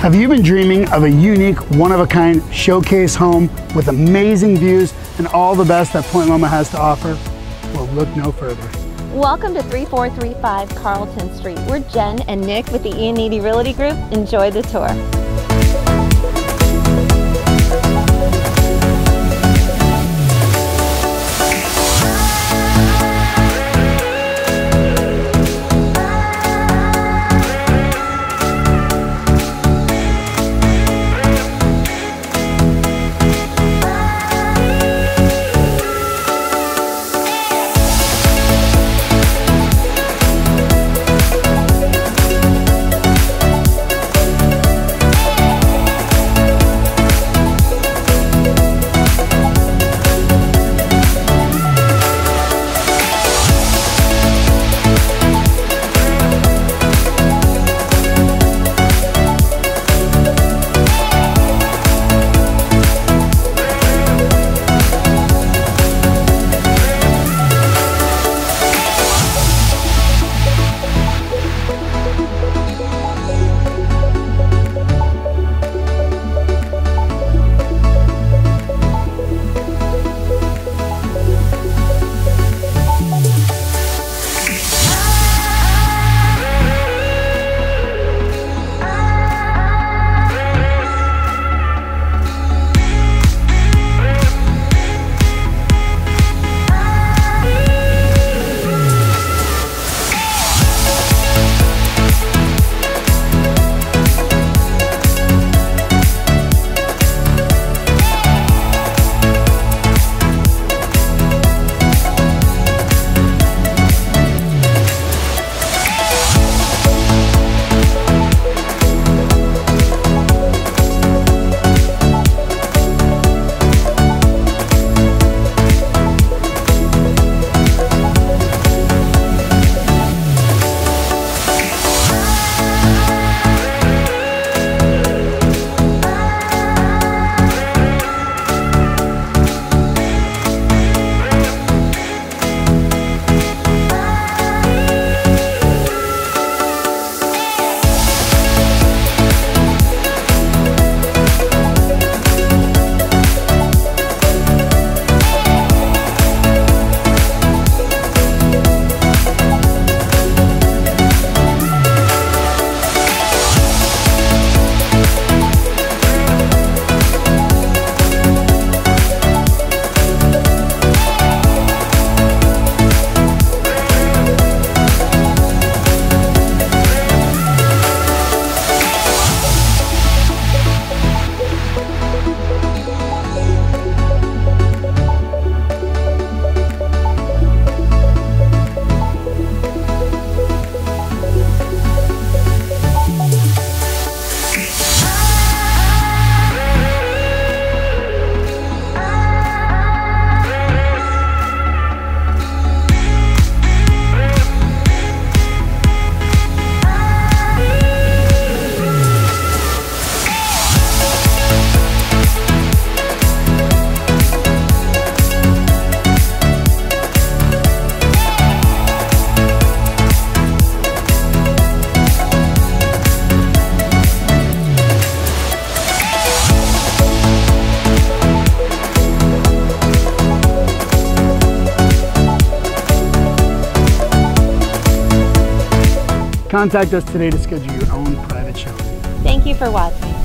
Have you been dreaming of a unique, one-of-a-kind showcase home with amazing views and all the best that Point Loma has to offer? Well, look no further. Welcome to 3435 Carleton Street. We're Jen and Nick with the Ian Realty Group. Enjoy the tour. Contact us today to schedule your own private show. Thank you for watching.